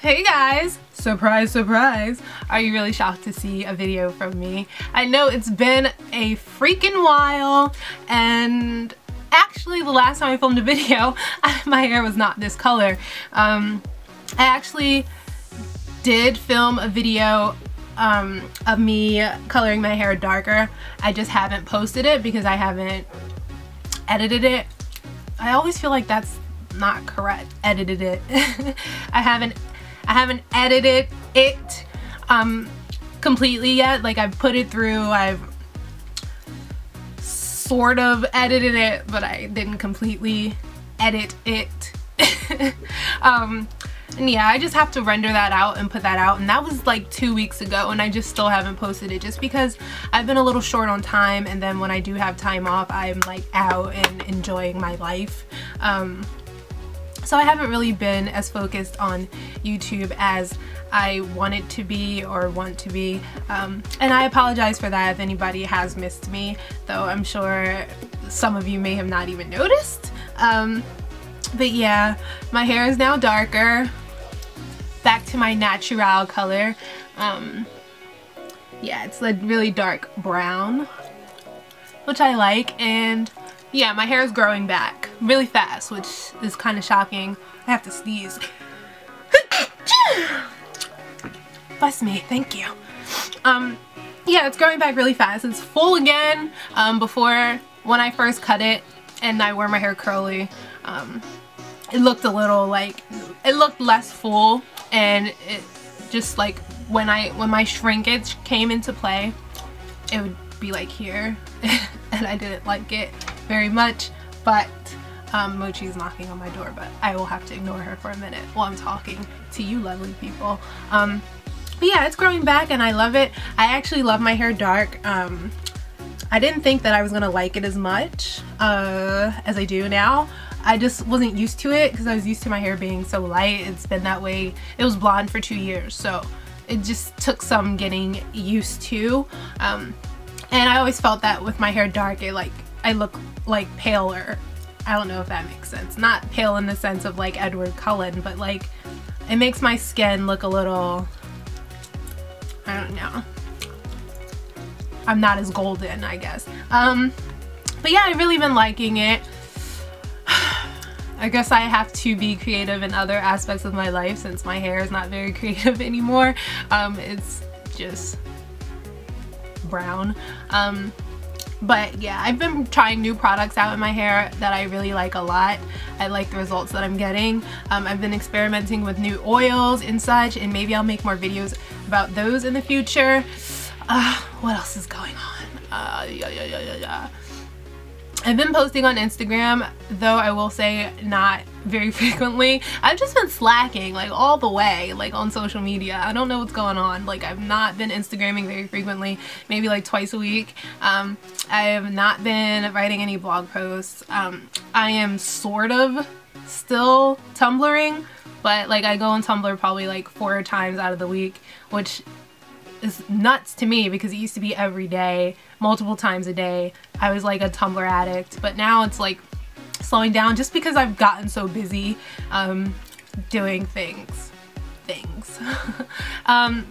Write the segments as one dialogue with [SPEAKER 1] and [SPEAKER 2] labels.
[SPEAKER 1] Hey guys! Surprise, surprise! Are you really shocked to see a video from me? I know it's been a freaking while and actually the last time I filmed a video my hair was not this color. Um, I actually did film a video um, of me coloring my hair darker. I just haven't posted it because I haven't edited it. I always feel like that's not correct. Edited it. I haven't I haven't edited it um, completely yet. Like I've put it through, I've sort of edited it, but I didn't completely edit it. um, and yeah, I just have to render that out and put that out. And that was like two weeks ago and I just still haven't posted it just because I've been a little short on time. And then when I do have time off, I'm like out and enjoying my life. Um, so I haven't really been as focused on YouTube as I wanted to be or want to be. Um, and I apologize for that if anybody has missed me, though I'm sure some of you may have not even noticed. Um, but yeah, my hair is now darker. Back to my natural color. Um, yeah, it's a really dark brown, which I like. And yeah, my hair is growing back really fast, which is kind of shocking. I have to sneeze. Bless me, thank you. Um, yeah, it's growing back really fast. It's full again. Um, before, when I first cut it and I wore my hair curly, um, it looked a little like, it looked less full and it just like when I, when my shrinkage came into play, it would be like here and I didn't like it very much, but um, Mochi's knocking on my door, but I will have to ignore her for a minute while I'm talking to you lovely people. Um, but yeah, it's growing back and I love it. I actually love my hair dark. Um, I didn't think that I was going to like it as much uh, as I do now. I just wasn't used to it because I was used to my hair being so light. It's been that way. It was blonde for two years, so it just took some getting used to. Um, and I always felt that with my hair dark, it like I look like paler. I don't know if that makes sense. Not pale in the sense of like Edward Cullen, but like it makes my skin look a little, I don't know. I'm not as golden, I guess. Um, but yeah, I've really been liking it. I guess I have to be creative in other aspects of my life since my hair is not very creative anymore. Um, it's just brown. Um, but yeah, I've been trying new products out in my hair that I really like a lot. I like the results that I'm getting. Um, I've been experimenting with new oils and such, and maybe I'll make more videos about those in the future. Uh, what else is going on? Uh, yeah, yeah, yeah, yeah, yeah. I've been posting on Instagram, though I will say not very frequently. I've just been slacking like all the way like on social media. I don't know what's going on. Like I've not been Instagramming very frequently, maybe like twice a week. Um, I have not been writing any blog posts. Um, I am sort of still Tumblring, but like I go on Tumblr probably like four times out of the week, which is nuts to me because it used to be every day, multiple times a day. I was like a Tumblr addict, but now it's like slowing down just because I've gotten so busy um, doing things. Things. um,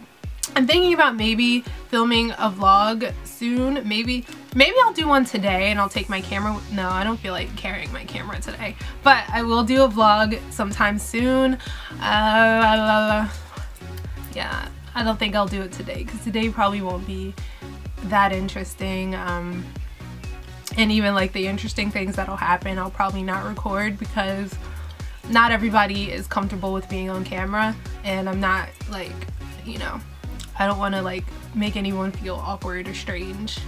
[SPEAKER 1] I'm thinking about maybe filming a vlog soon. Maybe maybe I'll do one today and I'll take my camera. No, I don't feel like carrying my camera today. But I will do a vlog sometime soon. Uh, yeah, I don't think I'll do it today because today probably won't be that interesting. Um, and even like the interesting things that'll happen I'll probably not record because not everybody is comfortable with being on camera and I'm not like, you know, I don't want to like make anyone feel awkward or strange.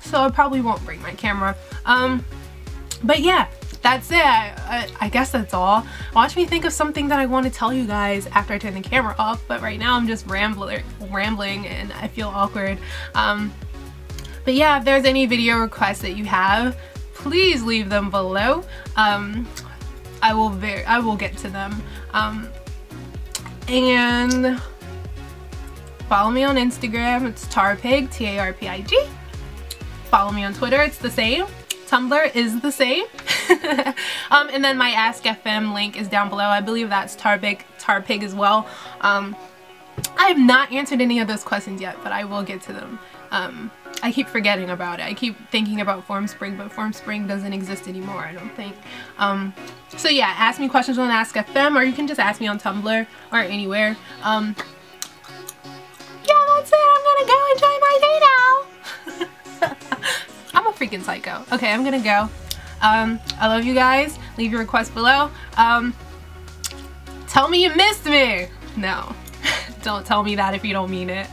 [SPEAKER 1] So I probably won't bring my camera. Um, but yeah, that's it. I, I, I, guess that's all. Watch me think of something that I want to tell you guys after I turn the camera off, but right now I'm just rambling, rambling and I feel awkward. Um, but yeah, if there's any video requests that you have, please leave them below. Um, I will I will get to them. Um, and follow me on Instagram. It's Tarpig, T-A-R-P-I-G. Follow me on Twitter. It's the same. Tumblr is the same. um, and then my Ask FM link is down below. I believe that's tarpig, tarpig as well. Um, I have not answered any of those questions yet, but I will get to them. I keep forgetting about it. I keep thinking about Formspring, but Formspring doesn't exist anymore, I don't think. Um, so yeah, ask me questions on Ask.fm, or you can just ask me on Tumblr or anywhere. Um, yeah, that's it. I'm gonna go enjoy my day now. I'm a freaking psycho. Okay, I'm gonna go. Um, I love you guys. Leave your requests below. Um, tell me you missed me. No, don't tell me that if you don't mean it.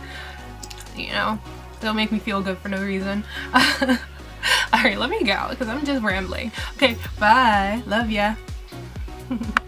[SPEAKER 1] You know, don't make me feel good for no reason. Alright, let me go because I'm just rambling. Okay, bye. Love ya.